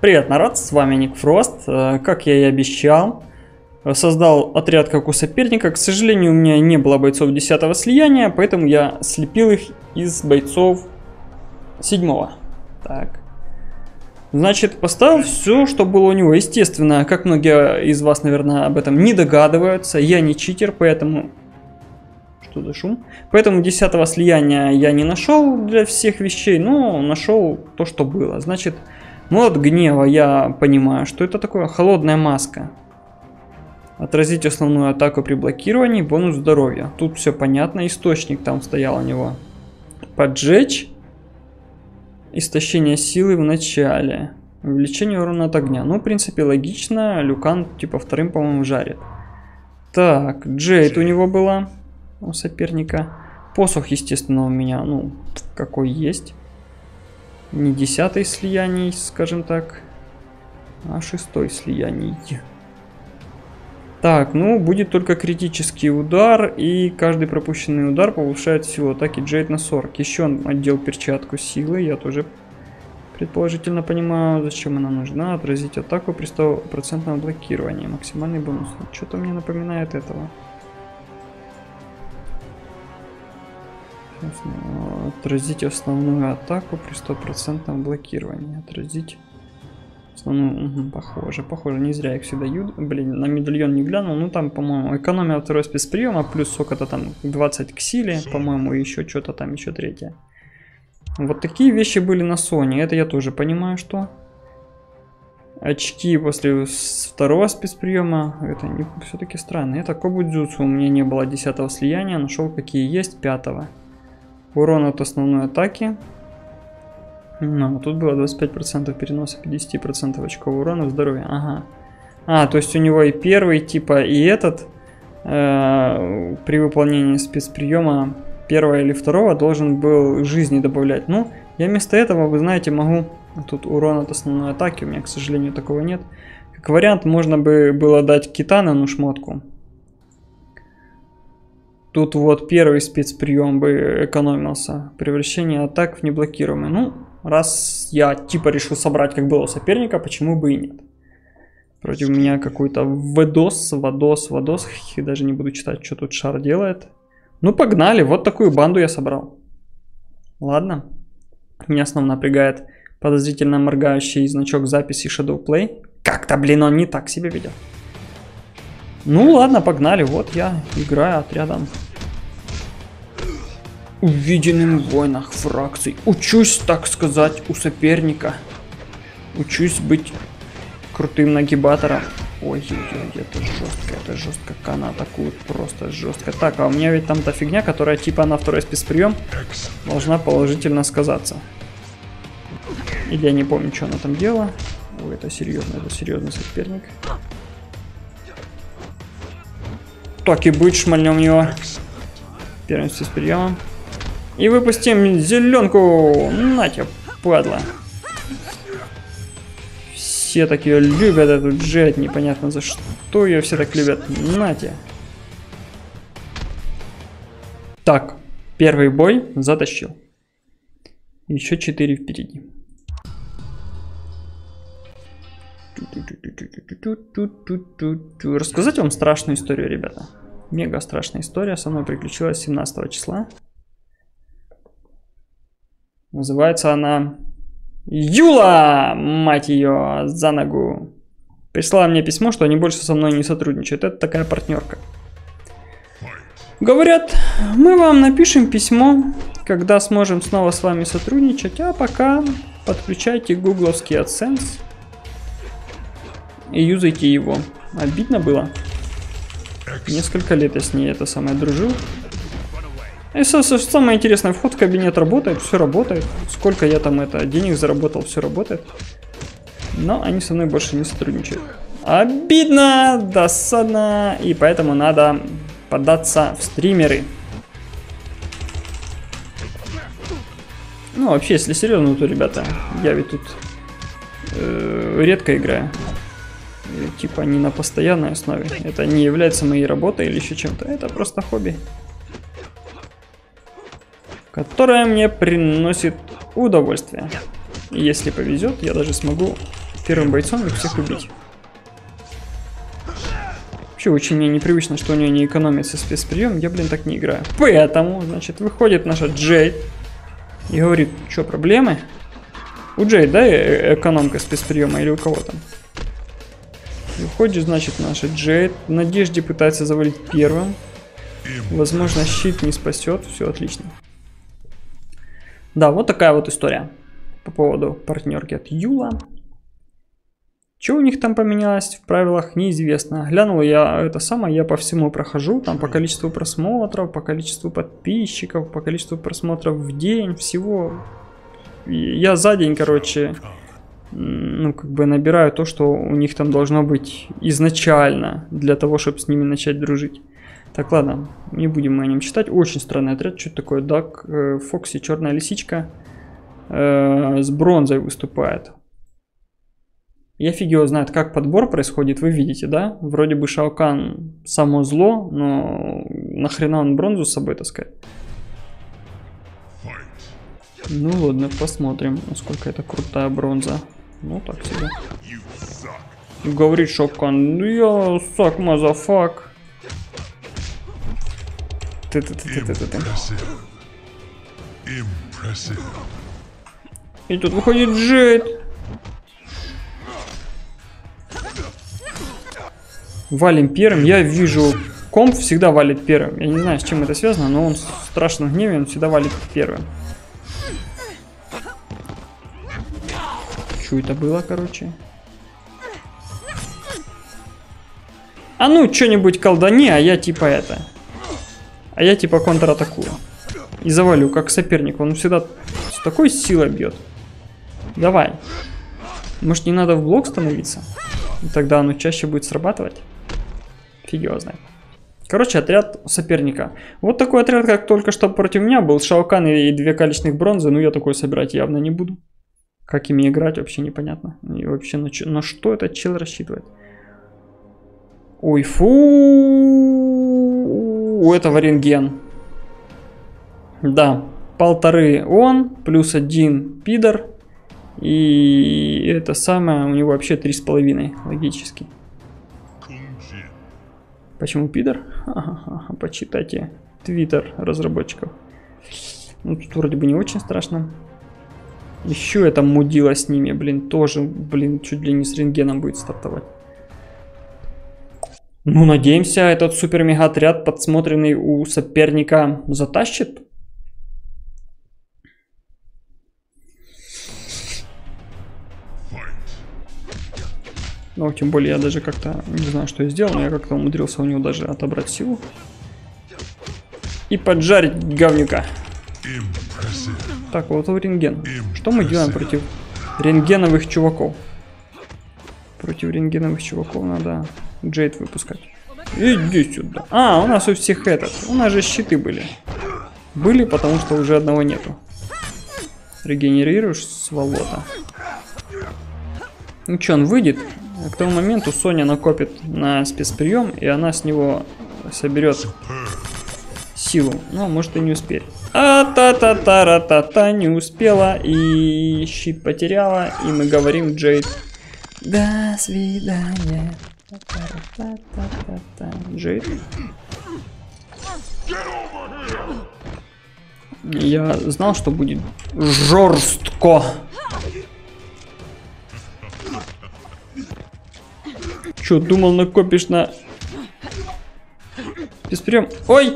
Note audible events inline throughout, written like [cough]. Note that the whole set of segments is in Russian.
Привет, народ, с вами Ник Фрост. Э, как я и обещал, создал отряд как у соперника. К сожалению, у меня не было бойцов 10 слияния, поэтому я слепил их из бойцов 7. Так. Значит, поставил все, что было у него. Естественно, как многие из вас, наверное, об этом не догадываются, я не читер, поэтому... Что за шум? Поэтому 10 слияния я не нашел для всех вещей, но нашел то, что было. Значит, ну от гнева я понимаю, что это такое холодная маска. Отразить основную атаку при блокировании, бонус здоровья. Тут все понятно, источник там стоял у него. Поджечь. Истощение силы в начале. Увеличение урона от огня. Ну, в принципе, логично. Люкан, типа, вторым, по-моему, жарит. Так, Джейд у него была. У соперника. Посох, естественно, у меня, ну, какой есть не десятый слияний, скажем так, а шестой слияний. Так, ну, будет только критический удар, и каждый пропущенный удар повышает силу атаки Джейд на 40. Еще он отдел перчатку силы, я тоже предположительно понимаю, зачем она нужна. Отразить атаку при 100% блокировании. Максимальный бонус. Что-то мне напоминает этого. Отразить основную атаку при стопроцентном блокировании. Отразить основную... Угу, похоже, похоже. Не зря их сюда дают. Блин, на медальон не глянул. Ну там, по-моему, экономия второй спецприема. Плюс сколько-то там 20 к силе. По-моему, еще что-то там, еще третье. Вот такие вещи были на Sony. Это я тоже понимаю, что... Очки после второго спецприема, это не все-таки странно. Это Кобудзюцу, у меня не было 10 слияния, нашел какие есть 5 -го. Урон от основной атаки. Ну, тут было 25% переноса, 50% очкового урона, здоровья. Ага. А, то есть у него и первый, типа, и этот э, при выполнении спецприема первого или второго должен был жизни добавлять. Ну, я вместо этого, вы знаете, могу... Тут урон от основной атаки, у меня, к сожалению, такого нет. Как вариант, можно бы было дать Китанану шмотку. Тут вот первый спецприем бы экономился. Превращение атак в неблокируемые. Ну, раз я типа решил собрать, как было у соперника, почему бы и нет. Против меня какой-то Вадос, Вадос, Вадос. Я даже не буду читать, что тут шар делает. Ну, погнали. Вот такую банду я собрал. Ладно. Меня снова напрягает подозрительно моргающий значок записи Shadow Play. Как-то, блин, он не так себя ведет. Ну ладно, погнали. Вот я играю отрядом. Увиденным в войнах фракций. Учусь, так сказать, у соперника. Учусь быть крутым нагибатором. Ой-ой-ой, это жестко, это жестко. Она атакует, просто жестко. Так, а у меня ведь там та фигня, которая типа на второй спецприем должна положительно сказаться. Или я не помню, что она там делала. Ой, это серьезно, это серьезный соперник. Так и быть, шмальнем в него. Первенство с приемом. И выпустим зеленку. На тебе, падла. Все так ее любят, эту джет. Непонятно за что ее все так любят. На тебе. Так, первый бой затащил. Еще четыре впереди. Рассказать вам страшную историю, ребята. Мега страшная история. Со мной приключилась 17 числа. Называется она Юла, мать ее, за ногу. Прислала мне письмо, что они больше со мной не сотрудничают. Это такая партнерка. Говорят, мы вам напишем письмо, когда сможем снова с вами сотрудничать, а пока подключайте гугловский AdSense и юзайте его. Обидно было. Несколько лет я с ней это самое дружил. И самое интересное, вход в кабинет работает, все работает. Сколько я там это денег заработал, все работает. Но они со мной больше не сотрудничают. Обидно, досадно, и поэтому надо податься в стримеры. Ну, вообще, если серьезно, то, ребята, я ведь тут э, редко играю типа не на постоянной основе. Это не является моей работой или еще чем-то. Это просто хобби. Которое мне приносит удовольствие. Если повезет, я даже смогу первым бойцом и всех убить. Вообще очень мне непривычно, что у нее не экономится спецприем. Я, блин, так не играю. Поэтому, значит, выходит наша Джейд и говорит, что, проблемы? У Джейд, да, э, экономка спецприема или у кого там? Выходит, значит, наша Джейд. Надежде пытается завалить первым. Возможно, щит не спасет. Все отлично. Да, вот такая вот история по поводу партнерки от Юла. Что у них там поменялось в правилах, неизвестно. Глянул я это самое, я по всему прохожу, там по количеству просмотров, по количеству подписчиков, по количеству просмотров в день, всего. Я за день, короче, ну, как бы набираю то, что у них там должно быть изначально, для того, чтобы с ними начать дружить. Так, ладно, не будем мы о нем читать. Очень странный отряд, что такое? Дак, э, Фокси, черная лисичка э, с бронзой выступает. Я фиг его знает, как подбор происходит, вы видите, да? Вроде бы Шаукан само зло, но нахрена он бронзу с собой таскает? Ну ладно, посмотрим, насколько это крутая бронза. Ну так себе. Говорит Шаукан, you suck motherfuck. И тут выходит Джейд. Валим первым. Я вижу, комп всегда валит первым. Я не знаю, с чем это связано, но он страшно гневен, он всегда валит первым. Что это было, короче? А ну, что-нибудь колдани, а я типа это. А я типа контратакую. И завалю, как соперник. Он всегда с такой силой бьет. Давай. Может, не надо в блок становиться? И тогда оно чаще будет срабатывать? Фиг его. Короче, отряд соперника. Вот такой отряд, как только что против меня был. Шаукан и две калечных бронзы. Ну, я такой собирать явно не буду. Как ими играть, вообще непонятно. И вообще, на, на что этот чел рассчитывает? Ой, фу, у этого рентген. Да, полторы он, плюс один пидор. И это самое, у него вообще три с половиной, логически. Почему пидор? Ха-ха-ха, почитайте твиттер разработчиков. Ну, тут вроде бы не очень страшно. Еще это мудила с ними, блин, тоже, блин, чуть ли не с рентгеном будет стартовать. Ну, надеемся, этот супер-мега-отряд, подсмотренный у соперника, затащит. Ну, тем более я даже как-то, не знаю, что я сделал, но я как-то умудрился у него даже отобрать силу. И поджарить говнюка. Так, вот рентген. Что мы делаем против рентгеновых чуваков? Против рентгеновых чуваков надо Джейд выпускать. Иди сюда. А, у нас у всех этот. У нас же щиты были. Были, потому что уже одного нету. Регенерируешь, сволота. Ну что, он выйдет? К тому моменту Соня накопит на спецприем, и она с него соберет силу. Но может и не успеть. А та та та ра та та не успела и щит потеряла, и мы говорим Джейд. До свидания. Джейд. Я знал, что будет жестко. Че, думал, накопишь на... Бесприем. Ой!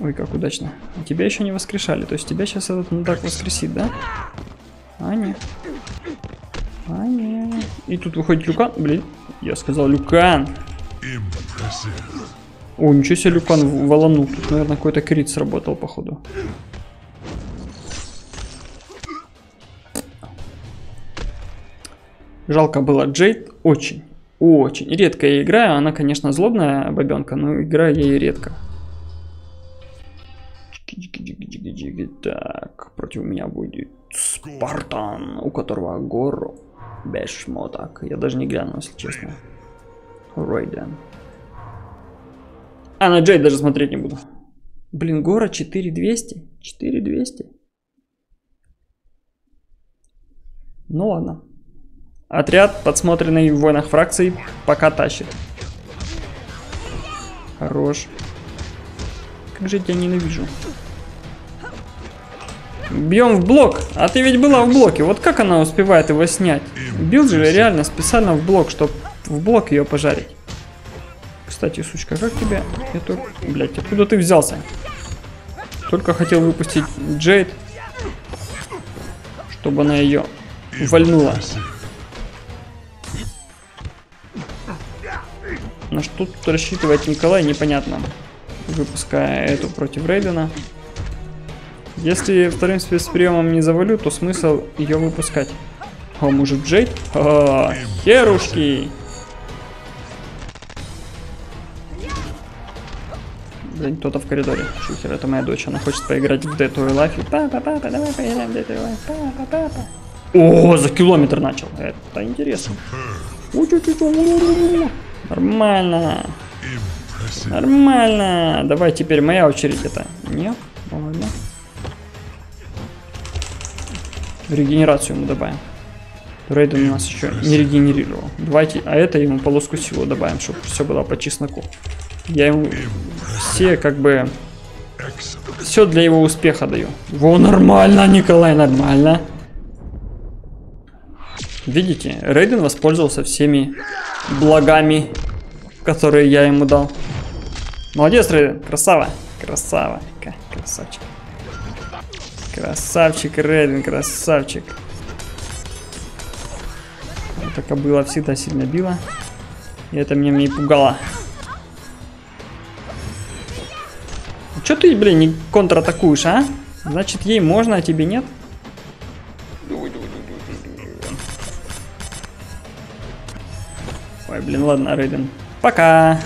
Ой, как удачно. Тебя еще не воскрешали. То есть тебя сейчас этот мудак воскресит, да? А, нет. И тут выходит Люкан. Блин, я сказал Люкан. О, ничего себе Люкан валанул. Тут, наверное, какой-то крит сработал, походу. Жалко было Джейд очень, очень. Редко я играю, она, конечно, злобная бабенка, но играю я ей редко. Так, против меня будет Спартан, у которого гору без шмоток. Я даже не гляну, если честно. Рейден. А на Джейд даже смотреть не буду. Блин, гора 4200? 4200? Ну ладно. Отряд, подсмотренный в войнах фракций, пока тащит. Хорош. Как же я тебя ненавижу. Бьем в блок. А ты ведь была в блоке. Вот как она успевает его снять? Бил же реально специально в блок, чтобы в блок ее пожарить. Кстати, сучка, как тебя? Это... Блять, откуда ты взялся? Только хотел выпустить Джейд, чтобы она ее вальнула. На что тут рассчитывает Николай, непонятно. Выпуская эту против Рейдена. Если вторым спецприемом не завалю, то смысл ее выпускать. О, может Джейд? О, херушки! Блин, кто-то в коридоре. Шухер, это моя дочь. Она хочет поиграть в Dead or Life. Папа, папа, давай поиграем в Dead or Life. Папа, папа. О, за километр начал. Это интересно. Нормально. Нормально. Давай теперь моя очередь это. Нет? Ладно. Регенерацию мы добавим. Рейден у нас еще не регенерировал. Давайте, а это ему полоску силы добавим, чтобы все было по чесноку. Я ему все как бы... Все для его успеха даю. Во, нормально, Николай, нормально. Видите, Рейден воспользовался всеми благами, которые я ему дал. Молодец, Рейден, красава. Красава, красавчик. Красавчик, Рейден, красавчик. Эта кобыла всегда сильно била. И это меня не пугало. Че ты, блин, не контратакуешь, а? Значит, ей можно, а тебе нет? Ой, блин, ладно, Рейден. Пока.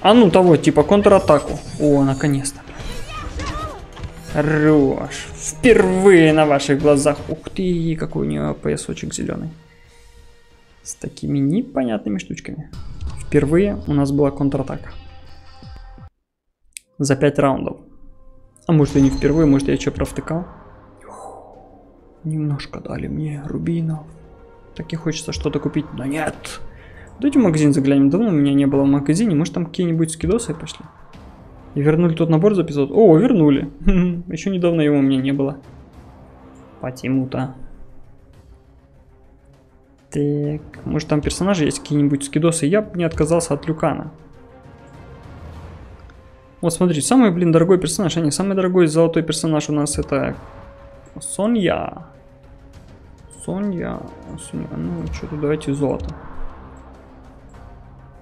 А ну того, типа контратаку. О, наконец-то. Хорош. Впервые на ваших глазах. Ух ты, какой у нее поясочек зеленый. С такими непонятными штучками. Впервые у нас была контратака. За 5 раундов. А может и не впервые, может я что провтыкал? Немножко дали мне рубинов. Так и хочется что-то купить, но нет. Давайте в магазин заглянем. Давно у меня не было в магазине. Может там какие-нибудь скидосы пошли? Вернули тот набор за 500. О, вернули. [laughs] Еще недавно его у меня не было. Почему-то. Так, может там персонажи есть какие-нибудь скидосы? Я бы не отказался от Люкана. Вот смотри, самый, блин, дорогой персонаж, а не самый дорогой золотой персонаж у нас это Сонья. Сонья. Сонья. Ну, что-то давайте золото.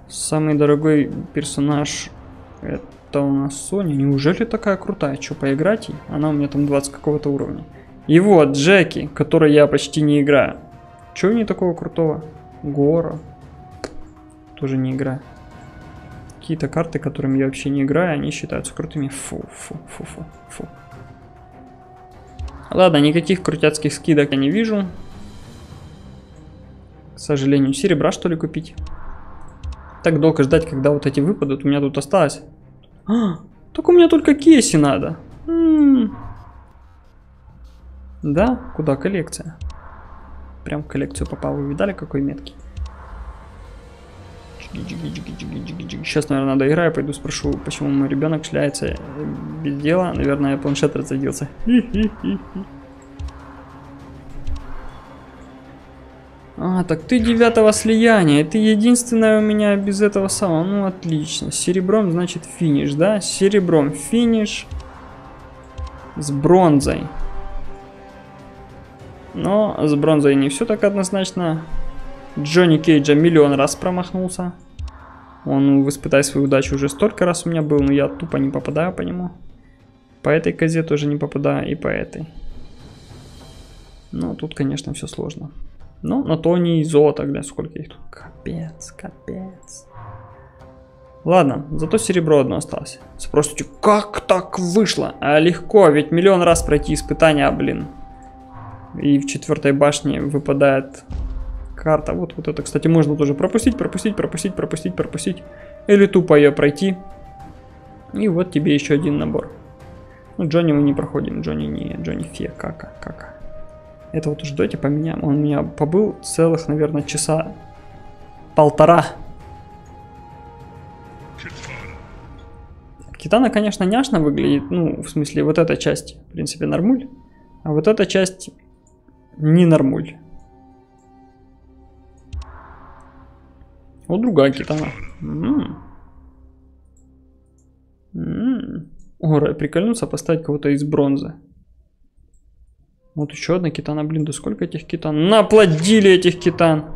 Самый дорогой персонаж это у нас Соня. Неужели такая крутая? Что, поиграть? Она у меня там 20 какого-то уровня. И вот, Джеки, которой я почти не играю. Чего не такого крутого? Гора. Тоже не играю. Какие-то карты, которыми я вообще не играю, они считаются крутыми. Фу, фу, фу, фу, фу. Ладно, никаких крутяцких скидок я не вижу. К сожалению, серебра что ли купить? Так долго ждать, когда вот эти выпадут. У меня тут осталось. А, так у меня только кейси надо. М -м -м. Да? Куда коллекция? Прям в коллекцию попал. Вы видали, какой меткий? Сейчас, наверное, доиграю, пойду спрошу, почему мой ребенок шляется без дела. Наверное, планшет разрядился. А, так ты девятого слияния. Ты единственная у меня без этого самого. Ну, отлично. Серебром, значит, финиш, да? Серебром финиш. С бронзой. Но с бронзой не все так однозначно. Джонни Кейджа миллион раз промахнулся. Он в «Испытай свою удачу» уже столько раз у меня был, но я тупо не попадаю по нему. По этой козе тоже не попадаю и по этой. Ну, тут, конечно, все сложно. Ну, на то не золото, глянь, сколько их тут. Капец, капец. Ладно, зато серебро одно осталось. Спросите, как так вышло? А легко, ведь миллион раз пройти испытания, блин. И в четвертой башне выпадает карта. Вот, вот это, кстати, можно тоже пропустить, пропустить, пропустить, пропустить, пропустить. Или тупо ее пройти. И вот тебе еще один набор. Ну, Джонни мы не проходим. Джонни не, Джонни Фе, кака, кака. Это вот уже давайте поменяем. Он у меня побыл целых, наверное, часа полтора. Китана, конечно, няшно выглядит. Ну, в смысле, вот эта часть, в принципе, нормуль. А вот эта часть не нормуль. Вот другая китана. Ора, прикольнуться поставить кого-то из бронзы. Вот еще одна китана. Блин, да сколько этих китан? Наплодили этих китан.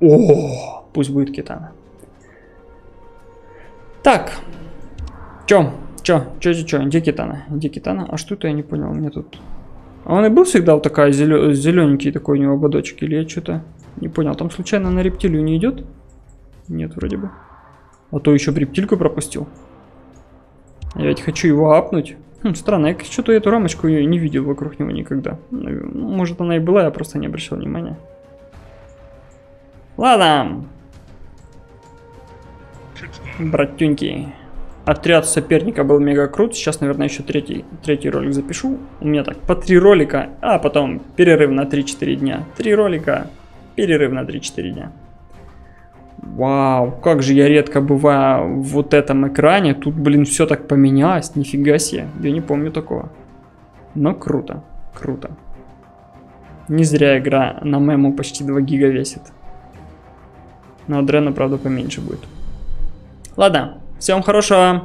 О, пусть будет китана. Так. Чё? Чё? Чё, чё? Где китана? Где китана? А что это я не понял? Меня тут... А он и был всегда вот такая зелё... зелененький такой у него ободочек? Или я что-то не понял? Там случайно на рептилию не идет? Нет, вроде бы. А то еще рептильку пропустил. Я ведь хочу его апнуть. Хм, странно, я что-то эту рамочку не видел вокруг него никогда. Ну, может она и была, я просто не обращал внимания. Ладно. Братюньки. Отряд соперника был мега крут. Сейчас, наверное, еще третий, третий ролик запишу. У меня так по три ролика, а потом перерыв на 3-4 дня. Три ролика, перерыв на 3-4 дня. Вау, как же я редко бываю в вот этом экране. Тут, блин, все так поменялось. Нифига себе. Я не помню такого. Но круто, круто. Не зря игра на мему почти 2 гига весит. Но Адрена, правда, поменьше будет. Ладно, всем хорошего.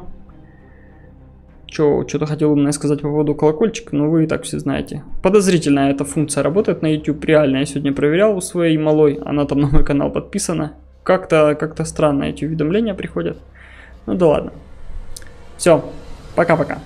Что-то хотел умное сказать по поводу колокольчика, но вы и так все знаете. Подозрительно эта функция работает на YouTube. Реально, я сегодня проверял у своей малой. Она там на мой канал подписана. Как-то как, -то, странно эти уведомления приходят. Ну да ладно. Все, пока-пока.